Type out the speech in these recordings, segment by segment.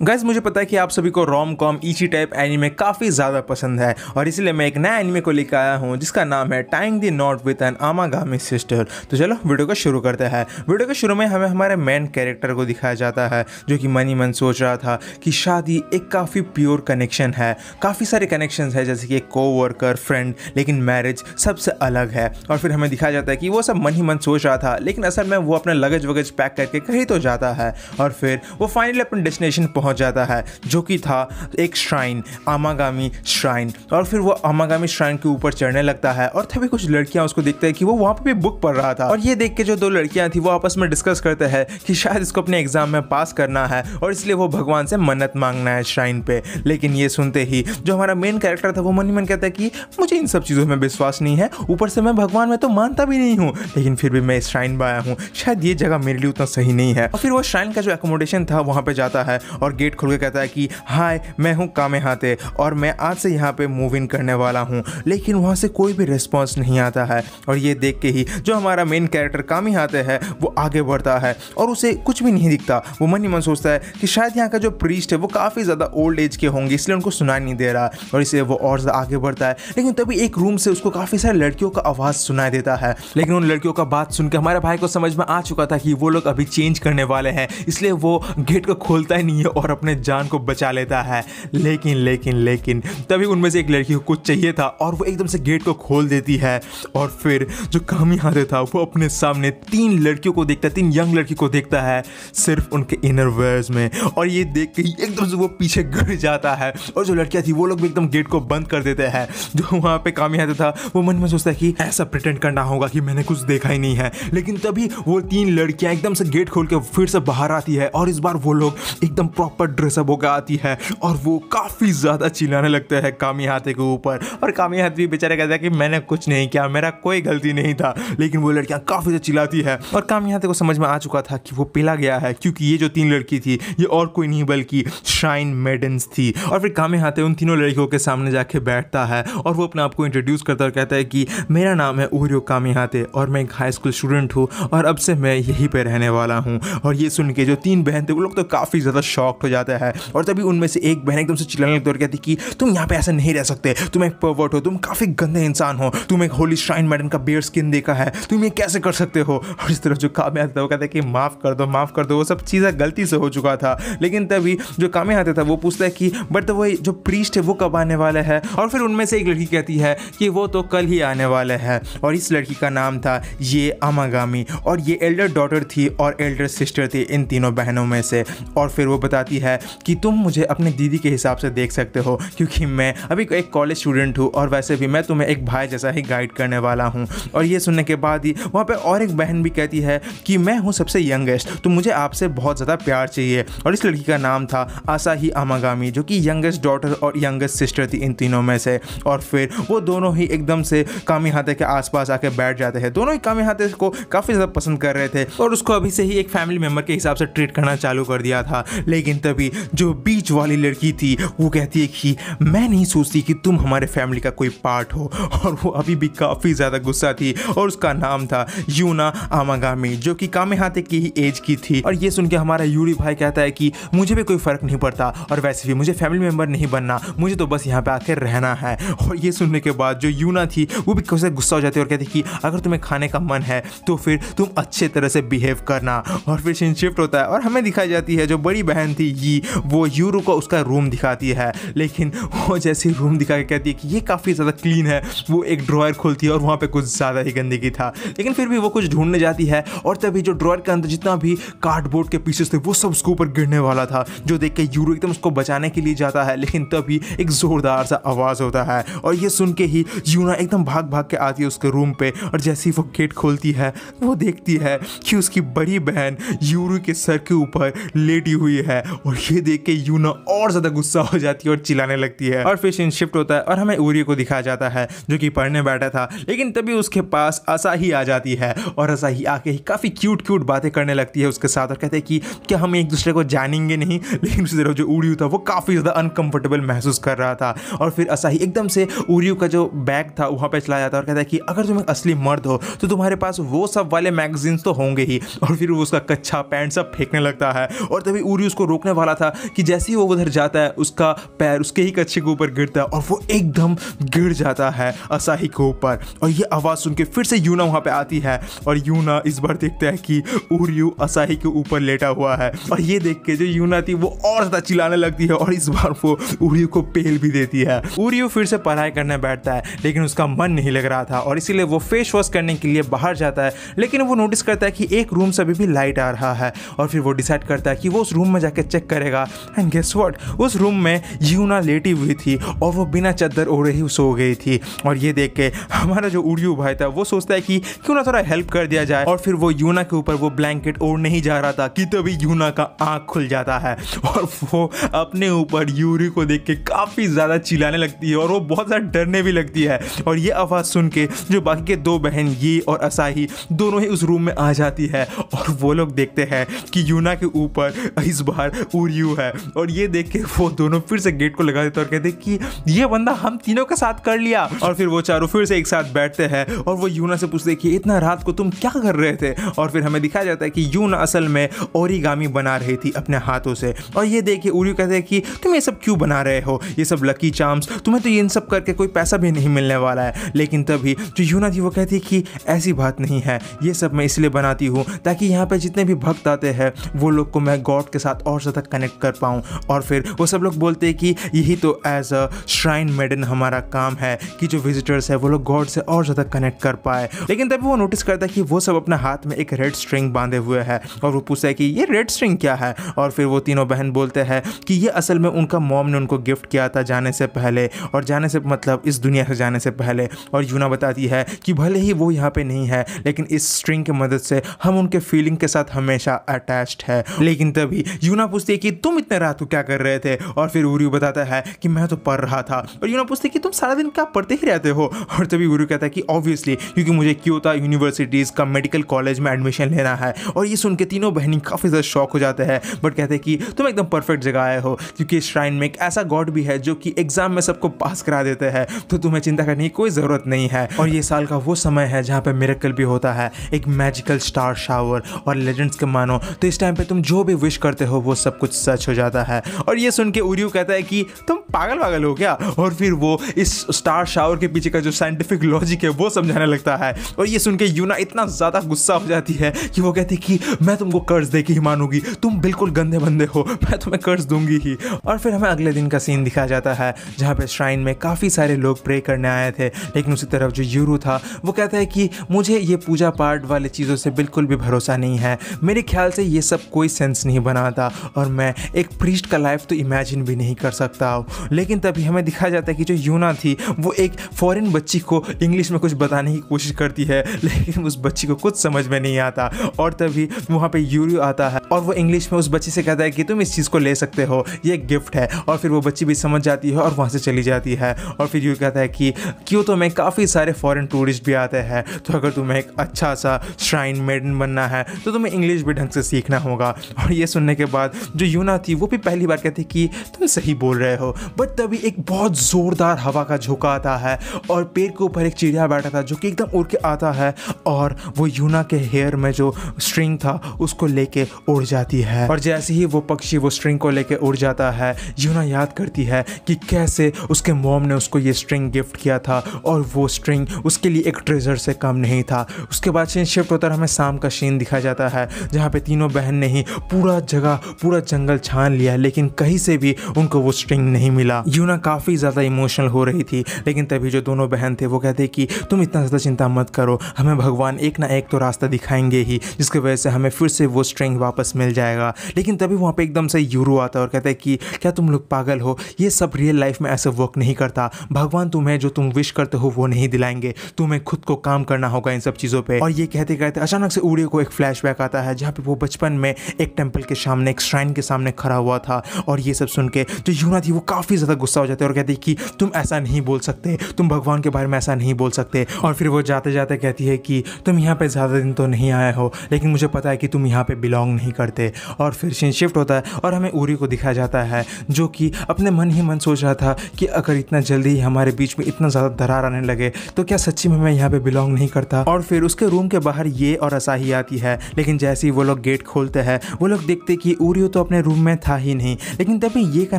Guys मुझे पता है कि आप सभी को rom com ecchi type anime काफ़ी ज़्यादा पसंद है, और इसलिए मैं एक नया एनिमे को लेकर आया हूँ, जिसका नाम है tying the knot with an Amagami sister तो चलो वीडियो को शुरू करते हैं। वीडियो के शुरू में हमें हमारे मेन कैरेक्टर को दिखाया जाता है, जो कि मनी मन सोच रहा था कि शादी एक काफ़ी प्योर कनेक्शन है। काफ़ी सारे कनेक्शन है, जैसे कि को वर्कर फ्रेंड लेकिन मैरिज सबसे अलग है। और फिर हमें दिखाया जाता है कि वो सब मन ही मन सोच रहा था, लेकिन असल में वो अपना लगेज वगज पैक करके कहीं तो जाता है। और फिर वो फाइनली अपने डेस्टिनेशन पहुँच पहुँच जाता है, जो कि था एक श्राइन, आमागामी श्राइन। और फिर वो आमागामी श्राइन के ऊपर चढ़ने लगता है और तभी कुछ लड़कियाँ उसको देखते हैं कि वो वहाँ पर भी बुक पढ़ रहा था। और ये देख के जो दो लड़कियाँ थी, वो आपस में डिस्कस करते हैं कि शायद इसको अपने एग्ज़ाम में पास करना है और इसलिए वो भगवान से मन्नत मांगना है श्राइन पे। लेकिन ये सुनते ही जो हमारा मेन कैरेक्टर था, वो मन ही मन कहता है कि, मुझे इन सब चीज़ों में विश्वास नहीं है। ऊपर से मैं भगवान में तो मानता भी नहीं हूँ। लेकिन फिर भी मैं इस श्राइन में आया हूँ। शायद ये जगह मेरे लिए उतना सही नहीं है। और फिर वो श्राइन का जो एकोमोडेशन था, वहाँ पर जाता है और गेट खोल के कहता है कि, हाय, मैं हूँ कामे हाथे और मैं आज से यहाँ पे मूव इन करने वाला हूँ। लेकिन वहाँ से कोई भी रिस्पॉन्स नहीं आता है। और ये देख के ही जो हमारा मेन कैरेक्टर कामी हाथे है, वो आगे बढ़ता है और उसे कुछ भी नहीं दिखता। वो मन ही मन सोचता है कि शायद यहाँ का जो प्रीस्ट है, वो काफ़ी ज़्यादा ओल्ड एज के होंगे, इसलिए उनको सुनाई नहीं दे रहा और इसलिए वो और ज़्यादा आगे बढ़ता है। लेकिन तभी एक रूम से उसको काफ़ी सारे लड़कियों का आवाज़ सुनाई देता है। लेकिन उन लड़कियों का बात सुनकर हमारे भाई को समझ में आ चुका था कि वो लोग अभी चेंज करने वाले हैं, इसलिए वो गेट को खोलता ही नहीं है और अपने जान को बचा लेता है। लेकिन लेकिन लेकिन, तभी उनमें से एक लड़की को कुछ चाहिए था और वो एकदम से गेट को खोल देती है। और फिर जो कामी हाथे था, वो अपने सामने तीन लड़कियों को देखता है तीन यंग लड़की को देखता है, सिर्फ़ उनके इनर वेयर्स में। और ये देख के एकदम से वो पीछे गिर जाता है। और जो लड़कियाँ थी, वो लोग भी एकदम गेट को बंद कर देते हैं। जो वहाँ पे कामी हाथे था, वो मन में सोचता है कि ऐसा प्रिटेंड करना होगा कि मैंने कुछ देखा ही नहीं है। लेकिन तभी वो तीन लड़कियाँ एकदम से गेट खोल के फिर से बाहर आती है। और इस बार वो लोग एकदम प्रॉपर ड्रेसअप होकर आती है और वो काफ़ी ज़्यादा चिल्लाने लगते हैं कामी हाथे के ऊपर। और कामी हाथ भी बेचारे कहता है कि मैंने कुछ नहीं किया, मेरा कोई गलती नहीं था, लेकिन वो लड़कियाँ काफ़ी ज़्यादा चिल्लाती है। और कामी हाथे को समझ में आ चुका था कि वो पिला गया है, क्योंकि ये जो तीन लड़की थी, ये और कोई नहीं, बल्कि शाइन मेडन्स थी। और फिर कामी हाथे उन तीनों लड़कियों के सामने जाके बैठता है और वो अपने आप को इंट्रोड्यूस करता और कहता है कि मेरा नाम है ओरियो कामी हाथे और मैं एक हाई स्कूल स्टूडेंट हूँ और अब से मैं यहीं पर रहने वाला हूँ। और ये सुन के जो तीन बहन थे, वो लोग तो काफ़ी ज़्यादा शॉक्ड हो जाते है। और तभी उनमें से एक बहन एकदम से चिल्लाने लगती है और कहती कि, तुम यहाँ पे ऐसा नहीं रह सकते। तुम एक परवर्ट हो। तुम काफ़ी गंदे इंसान हो। तुम एक होली श्राइन मैडन का बियर स्किन देखा है। तुम ये कैसे कर सकते हो? और इस तरह जो कामे आता था, वो कहता है कि, माफ़ कर दो, माफ़ कर दो। वो सब चीज़ें गलती से हो चुका था। लेकिन तभी जो कामे आता था, वो पूछता है कि, बट तो वही जो प्रीस्ट है, वो कब आने वाला है? और फिर उनमें से एक लड़की कहती है कि, वो तो कल ही आने वाले हैं। और इस लड़की का नाम था ये अमागामी। और ये एल्डर डॉटर थी और एल्डर सिस्टर थी इन तीनों बहनों में से। और फिर वो बताती है कि तुम मुझे अपनी दीदी के हिसाब से देख सकते हो, क्योंकि मैं अभी एक कॉलेज स्टूडेंट हूँ और वैसे भी मैं तुम्हें एक भाई जैसा ही गाइड करने वाला हूँ। और ये सुनने के बाद ही वहाँ पर और एक बहन भी कहती है कि मैं हूँ सबसे यंगेस्ट तो मुझे आपसे बहुत ज़्यादा प्यार चाहिए। और इस लड़की का नाम था आसा ही अमागामी, जो कि यंगेस्ट डॉटर और यंगेस्ट सिस्टर थी इन तीनों में से। और फिर वो दोनों ही एकदम से कामी हाथे के आसपास आके बैठ जाते हैं। दोनों ही कामी हाथे को काफ़ी ज़्यादा पसंद कर रहे थे और उसको अभी से ही एक फैमिली मेंबर के हिसाब से ट्रीट करना चालू कर दिया था। लेकिन तभी जो बीच वाली लड़की थी, वो कहती है कि मैं नहीं सोचती कि तुम हमारे फैमिली का कोई पार्ट हो। और वो अभी भी काफ़ी ज़्यादा गुस्सा थी और उसका नाम था यूना आमागामी, जो कि कामे हाथे की ही एज की थी। और ये सुन के हमारा यूरी भाई कहता है कि मुझे भी कोई फ़र्क नहीं पड़ता और वैसे भी मुझे फैमिली मेंबर नहीं बनना, मुझे तो बस यहाँ पर आकर रहना है। और ये सुनने के बाद जो यूना थी, वो भी कैसे गुस्सा हो जाती है और कहती कि अगर तुम्हें खाने का मन है तो फिर तुम अच्छे तरह से बिहेव करना। और फिर सीन शिफ्ट होता है और हमें दिखाई जाती है जो बड़ी बहन थी ये वो यूरो को उसका रूम दिखाती है। लेकिन वो जैसे रूम दिखा के कहती है कि ये काफ़ी ज़्यादा क्लीन है। वो एक ड्रॉयर खोलती है और वहाँ पर कुछ ज़्यादा ही गंदगी था। लेकिन फिर भी वो कुछ ढूँढने जाती है और तभी जो ड्रॉयर के अंदर जितना भी कार्डबोर्ड के पीसेस थे, वो सब उसके ऊपर गिरने वाला था, जो देख के यूरो एकदम उसको बचाने के लिए जाता है। लेकिन तभी एक ज़ोरदार सा आवाज़ होता है और ये सुन के ही यूना एकदम भाग भाग के आती है उसके रूम पे और जैसे ही वो गेट खोलती है, वो देखती है कि उसकी बड़ी बहन यूरो के सर के ऊपर लेटी हुई है और ये देख के यूना और ज़्यादा गुस्सा हो जाती है और चिल्लाने लगती है। और फिर सीन शिफ्ट होता है और हमें उरी को दिखाया जाता है, जो कि पढ़ने बैठा था, लेकिन तभी उसके पास असाही आ जाती है और असाही आके ही काफ़ी क्यूट क्यूट बातें करने लगती है उसके साथ और कहते हैं कि क्या हम एक दूसरे को जानेंगे नहीं? लेकिन उसी तरफ़ जो उड़ियू था, वो काफ़ी ज़्यादा अनकंफर्टेबल महसूस कर रहा था। और फिर असाही एकदम से उड़ियू का जो बैग था, वहाँ पर चला जाता है और कहता है कि अगर तुम एक असली मर्द हो तो तुम्हारे पास वो सब वाले मैगजीन्स तो होंगे ही। और फिर वो उसका कच्चा पैंट सब फेंकने लगता है और तभी उरी उसको रोकने होने वाला था कि जैसे ही वो उधर जाता है, उसका पैर उसके ही कच्चे के ऊपर गिरता है और वो एकदम गिर जाता है असाही के ऊपर। और ये आवाज़ सुन के फिर से यूना वहाँ पे आती है और यूना इस बार देखता है कि उरियू असाही के ऊपर लेटा हुआ है। और ये देख के जो यूना थी, वो और ज़्यादा चिल्लाने लगती है और इस बार वो उरियू को पेल भी देती है। उरियू फिर से पढ़ाई करने बैठता है, लेकिन उसका मन नहीं लग रहा था और इसीलिए वो फेस वॉश करने के लिए बाहर जाता है। लेकिन वो नोटिस करता है कि एक रूम से अभी भी लाइट आ रहा है और फिर वो डिसाइड करता है कि वो उस रूम में जाकर चेक करेगा। एंड गेस व्हाट उस रूम में यूना लेटी हुई थी और वो बिना चद्दर ओढ़े ही सो गई थी। और ये देख के हमारा जो उड़ियू भाई था, वो सोचता है कि क्यों ना थोड़ा हेल्प कर दिया जाए। और फिर वो यूना के ऊपर वो ब्लैंकेट ओढ़ नहीं जा रहा था कि तभी यूना का आँख खुल जाता है। और वो अपने ऊपर यूरी को देख के काफ़ी ज़्यादा चिल्लाने लगती है और वो बहुत ज़्यादा डरने भी लगती है। और ये आवाज़ सुन के जो बाकी के दो बहन, ये और असाही, दोनों ही उस रूम में आ जाती है। और वो लोग देखते हैं कि यूना के ऊपर इस बार उरियू है और ये देख के वो दोनों फिर से गेट को लगा देते और कहते कि ये बंदा हम तीनों के साथ कर लिया। और फिर वो चारों फिर से एक साथ बैठते हैं और वो यूना से पूछते कि इतना रात को तुम क्या कर रहे थे? और फिर हमें दिखाया जाता है कि यूना असल में ओरिगामी बना रही थी अपने हाथों से। और ये देखिए उरियू कहते हैं कि तुम ये सब क्यों बना रहे हो? ये सब लकी चार्म्स तुम्हें तो इन सब करके कोई पैसा भी नहीं मिलने वाला है। लेकिन तभी जो यूना थी वो कहती है कि ऐसी बात नहीं है। ये सब मैं इसलिए बनाती हूँ ताकि यहाँ पे जितने भी भक्त आते हैं, वो लोग को मैं गॉड के साथ और ज़्यादा कनेक्ट कर पाऊँ। और फिर वो सब लोग बोलते हैं कि यही तो एज अ श्राइन मेडन हमारा काम है कि जो विजिटर्स है, वो लोग गॉड से और ज़्यादा कनेक्ट कर पाए। लेकिन तभी वो नोटिस करता है कि वो सब अपने हाथ में एक रेड स्ट्रिंग बांधे हुए है और वो पूछता है कि ये रेड स्ट्रिंग क्या है? और फिर वो तीनों बहन बोलते हैं कि ये असल में उनका मॉम ने उनको गिफ्ट किया था जाने से पहले। और जाने से मतलब इस दुनिया से जाने से पहले। और यूना बताती है कि भले ही वो यहाँ पे नहीं है, लेकिन इस स्ट्रिंग की मदद से हम उनके फीलिंग के साथ हमेशा अटैच्ड है। लेकिन तभी यूना पूछती है कि तुम इतने रात को क्या कर रहे थे? और फिर उरियू बताता है कि मैं तो पढ़ रहा था। और यूना पूछती कि तुम सारा दिन क्या पढ़ते ही रहते हो? और तभी उरियू कहता है कि ऑब्वियसली क्योंकि मुझे क्योता यूनिवर्सिटीज़ का मेडिकल कॉलेज में एडमिशन लेना है। और ये सुन के तीनों बहनी काफ़ी ज़्यादा शौक हो जाते हैं। बट कहते हैं कि तुम एकदम परफेक्ट जगह आए हो, क्योंकि श्राइन में एक ऐसा गॉड भी है जो कि एग्ज़ाम में सबको पास करा देते हैं। तो तुम्हें चिंता करने की कोई ज़रूरत नहीं है। और ये साल का वो समय है जहाँ पे मेरेकल भी होता है। एक मैजिकल स्टार शावर और लेजेंड्स के मानो। तो इस टाइम पर तुम जो भी विश करते हो, वो सब कुछ सच हो जाता है। और ये सुन के उरियू कहता है कि, तुम पागल पागल हो क्या? और फिर वो इस स्टार शावर के पीछे का जो साइंटिफिक लॉजिक है, वो समझाने लगता है। और ये सुन के यूना इतना ज़्यादा गुस्सा हो जाती है कि वो कहती कि, मैं तुमको कर्ज दे के ही मानूँगी। तुम बिल्कुल गंदे बंदे हो। मैं तुम्हें कर्ज दूँगी ही। और फिर हमें अगले दिन का सीन दिखाया जाता है, जहाँ पे श्राइन में काफ़ी सारे लोग प्रे करने आए थे। लेकिन उसी तरफ़ जो यूरू था, वो कहता है कि, मुझे ये पूजा पाठ वाली चीज़ों से बिल्कुल भी भरोसा नहीं है। मेरे ख्याल से ये सब कोई सेंस नहीं बनाता। और मैं एक प्रीस्ट का लाइफ तो इमेजिन भी नहीं कर सकता हूँ। लेकिन तभी हमें दिखाया जाता है कि जो यूना थी, वो एक फॉरेन बच्ची को इंग्लिश में कुछ बताने की कोशिश करती है, लेकिन उस बच्ची को कुछ समझ में नहीं आता। और तभी वहाँ पे यूरू आता है और वो इंग्लिश में उस बच्ची से कहता है कि तुम इस चीज़ को ले सकते हो, ये गिफ्ट है। और फिर वो बच्ची भी समझ जाती है और वहाँ से चली जाती है। और फिर यूँ कहता है कि, क्यों तो में काफ़ी सारे फॉरेन टूरिस्ट भी आते हैं तो अगर तुम्हें एक अच्छा सा श्राइन मेडन बनना है तो तुम्हें इंग्लिश भी ढंग से सीखना होगा। और ये सुनने के बाद जो यूना थी, वो भी पहली बार कहती कि तुम सही बोल रहे हो बट तभी एक बहुत ज़ोरदार हवा का झोंका आता है और पेड़ के ऊपर एक चिड़िया बैठा था जो कि एकदम उड़ के आता है और वो यूना के हेयर में जो स्ट्रिंग था, उसको लेके उड़ जाती है। और जैसे ही वो पक्षी वो स्ट्रिंग को लेके उड़ जाता है, यूना याद करती है कि कैसे उसके मोम ने उसको ये स्ट्रिंग गिफ्ट किया था और वो स्ट्रिंग उसके लिए एक ट्रेजर से कम नहीं था। उसके बाद शिफ्ट होता हमें शाम का सीन दिखाया जाता है, जहाँ पे तीनों बहन ने ही पूरा जगह, पूरा जंगल छान लिया, लेकिन कहीं से भी उनको वो स्ट्रिंग नहीं मिला। यूना काफ़ी ज़्यादा इमोशनल हो रही थी, लेकिन तभी जो दोनों बहन थे, वो कहते कि, तुम इतना ज़्यादा चिंता मत करो, हमें भगवान एक ना एक तो रास्ता दिखाएँगे ही, जिसकी वजह से हमें फिर से वो स्ट्रिंग वापस मिल जाएगा। लेकिन तभी वहाँ पे एकदम से यूरो आता है और कहता है कि, क्या तुम लोग पागल हो? ये सब रियल लाइफ में ऐसे वर्क नहीं करता। भगवान तुम्हें जो तुम विश करते हो, वो नहीं दिलाएँगे। तुम्हें खुद को काम करना होगा इन सब चीज़ों पर और ये कहते कहते अचानक से उड़ियो को एक फ्लैशबैक आता है, जहाँ पे वो बचपन में एक टेंपल के सामने एक श्राइन के सामने खड़ा हुआ था और ये सब सुन के जो यूना थी वो काफ़ी ज़्यादा गुस्सा हो जाते और कहती कि तुम ऐसा नहीं बोल सकते, तुम भगवान के बारे में ऐसा नहीं बोल सकते। और फिर वो जाते जाते कहती है कि तुम यहाँ पे ज़्यादा दिन तो नहीं आए हो, लेकिन मुझे पता है कि तुम यहाँ पे बिलोंग नहीं करते। और फिर सीन शिफ्ट होता है और हमें उरी को दिखाया जाता है, जो कि अपने मन ही मन सोच रहा था कि अगर इतना जल्दी ही हमारे बीच में इतना ज़्यादा दरार आने लगे तो क्या सच्ची में मैं यहाँ पे बिलोंग नहीं करता? और फिर उसके रूम के बाहर ये और असाही आती है, लेकिन जैसे ही वो लोग गेट खोलते हैं, वो लोग देखते कि उरियो तो तो अपने रूम में था ही नहीं। लेकिन तभी ये का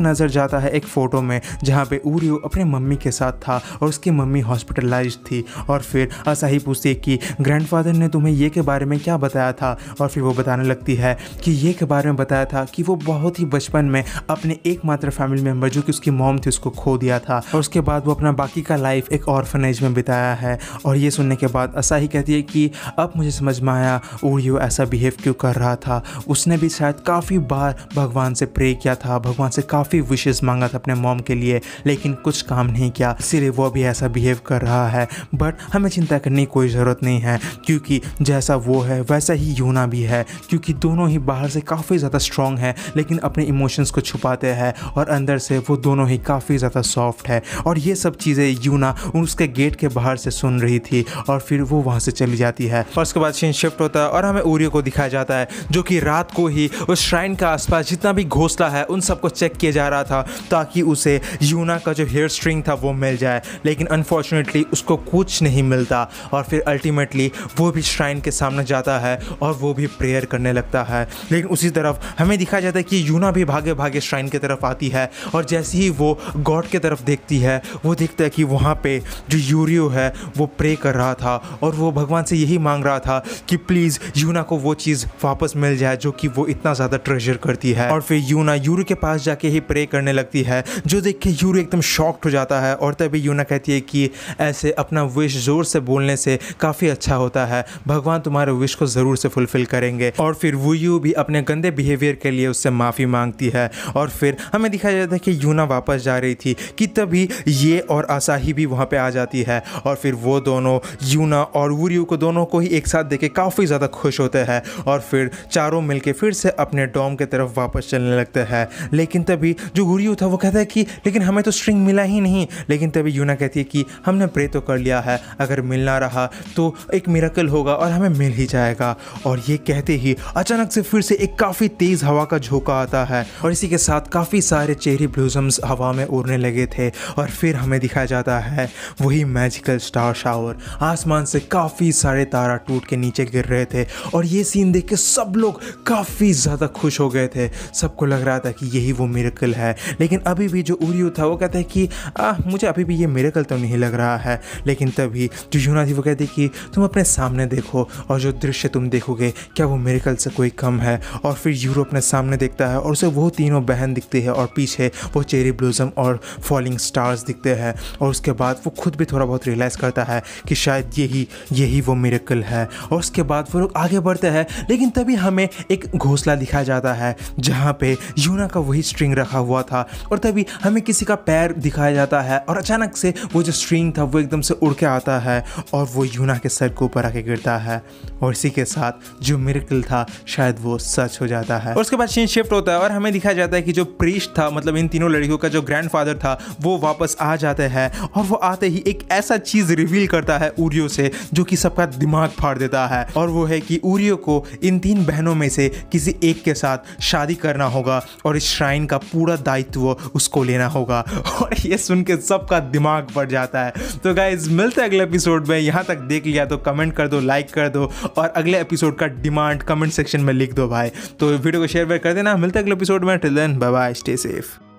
नज़र जाता है एक फ़ोटो में, जहाँ पे ऊरियो अपने मम्मी के साथ था और उसकी मम्मी हॉस्पिटलाइज थी। और फिर असाही पूछती कि ग्रैंडफादर ने तुम्हें ये के बारे में क्या बताया था? और फिर वो बताने लगती है कि ये के बारे में बताया था कि वो बहुत ही बचपन में अपने एकमात्र फैमिली मेंबर जो कि उसकी मॉम थी, उसको खो दिया था। और उसके बाद वो अपना बाकी का लाइफ एक ऑर्फनेज में बिताया है। और ये सुनने के बाद असाही कहती है कि अब मुझे समझ में आया, ऊरियो ऐसा बिहेव क्यों कर रहा था? उसने भी शायद काफ़ी बार भगवान से प्रे किया था, भगवान से काफ़ी विशेष मांगा था अपने मॉम के लिए, लेकिन कुछ काम नहीं किया। इसीलिए वो भी ऐसा बिहेव कर रहा है। बट हमें चिंता करने की कोई ज़रूरत नहीं है, क्योंकि जैसा वो है, वैसा ही यूना भी है, क्योंकि दोनों ही बाहर से काफ़ी ज़्यादा स्ट्रॉन्ग है, लेकिन अपने इमोशंस को छुपाते हैं और अंदर से वो दोनों ही काफ़ी ज़्यादा सॉफ्ट है। और ये सब चीज़ें यूना उसके गेट के बाहर से सुन रही थी और फिर वो वहाँ से चली जाती है। और उसके बाद शिफ्ट होता है और हमें उरियो को दिखाया जाता है, जो कि रात को ही उस श्राइन का आसपास जितना भी घोसला है, उन सबको चेक किया जा रहा था ताकि उसे यूना का जो हेयर स्ट्रिंग था वो मिल जाए। लेकिन अनफॉर्चुनेटली उसको कुछ नहीं मिलता और फिर अल्टीमेटली वो भी श्राइन के सामने जाता है और वो भी प्रेयर करने लगता है। लेकिन उसी तरफ़ हमें दिखाया जाता है कि यूना भी भागे भागे श्राइन की तरफ़ आती है और जैसे ही वो गॉड की तरफ़ देखती है, वो देखता है कि वहाँ पे जो यूरियो है, वो प्रे कर रहा था और वो भगवान से यही मांग रहा था कि प्लीज़ यूना को वो चीज़ वापस मिल जाए जो कि वो इतना ज़्यादा ट्रेजर करती है। और फिर यूना यूरू के पास जाके ही प्रे करने लगती है, जो देख के यूरू एकदम शॉक्ड हो जाता है और तभी यूना कहती है कि ऐसे अपना विश ज़ोर से बोलने से काफ़ी अच्छा होता है। भगवान तुम्हारे विश को ज़रूर से फुलफिल करेंगे। और फिर वो यू भी अपने गंदे बिहेवियर के लिए उससे माफ़ी मांगती है। और फिर हमें दिखाया जाता है कि यूना वापस जा रही थी कि तभी ये और आसाही भी वहाँ पे आ जाती है। और फिर वो दोनों, यूना और वूरियो को दोनों को ही एक साथ देखे काफ़ी ज़्यादा खुश होते हैं। और फिर चारों मिलके फिर से अपने डोम की तरफ़ वापस चलने लगते हैं। लेकिन तभी जो वूरियो था, वो कहता है कि, लेकिन हमें तो स्ट्रिंग मिला ही नहीं। लेकिन तभी यूना कहती है कि, हमने प्रे तो कर लिया है। अगर मिलना रहा तो एक मिराकल होगा और हमें मिल ही जाएगा। और ये कहते ही अचानक से फिर से एक काफ़ी तेज़ हवा का झोंका आता है और इसी के साथ काफ़ी सारे चेरी ब्लूजम्स हवा में उड़ने लगे थे और फिर हमें दिखाया जाता है, वही मैजिकल स्टार शावर आसमान से काफ़ी सारे तारा टूट के नीचे गिर रहे थे और ये सीन देख के सब लोग काफ़ी ज़्यादा खुश हो गए थे। सबको लग रहा था कि यही वो मिरेकल है। लेकिन अभी भी जो उरियो था वो कहता है कि आ, मुझे अभी भी ये मिरेकल तो नहीं लग रहा है। लेकिन तभी जो यूना थी वो कहती कि तुम अपने सामने देखो और जो दृश्य तुम देखोगे क्या वो मिरेकल से कोई कम है? और फिर यूरो अपने सामने देखता है और उसे वो तीनों बहन दिखती है और पीछे वो चेरी ब्लूजम और फॉलिंग स्टार्स दिखते हैं। और उसके बाद वो खुद भी थोड़ा बहुत रियलाइज़ करता है कि शायद यही यही वो मिरेकल है। और उसके बाद वो लोग आगे बढ़ते हैं लेकिन तभी हमें एक घोंसला दिखाया जाता है। जहाँ पे यूना का वही स्ट्रिंग रखा हुआ था। और तभी हमें किसी का पैर दिखाया जाता है और अचानक से वो जो स्ट्रिंग था वो एकदम से उड़ के आता है और वो यूना के सर के ऊपर आके गिरता है। और इसी के साथ जो मिरेकल था, शायद वो सच हो जाता है। और उसके बाद सीन शिफ्ट होता है और हमें दिखाया जाता है कि जो प्रीस्ट था मतलब इन तीनों लड़कियों का जो ग्रैंडफादर था, वो वापस आ जाते हैं और वो आते ही एक ऐसा चीज़ रिवील करता है उरियो से, जो कि सबका दिमाग फाड़ देता है। और वो है कि उरियो को इन तीन बहनों में से किसी एक के साथ शादी करना होगा और इस श्राइन का पूरा दायित्व उसको लेना होगा। और ये सुन के सबका दिमाग बढ़ जाता है। तो गाइज़ मिलते हैं अगले एपिसोड में। यहाँ तक देख लिया तो कमेंट कर दो लाइक कर दो और अगले एपिसोड का डिमांड कमेंट सेक्शन में लिख दो भाई। तो वीडियो को शेयर वेयर कर देना। मिलते हैं अगले एपिसोड में। Till then bye bye stay safe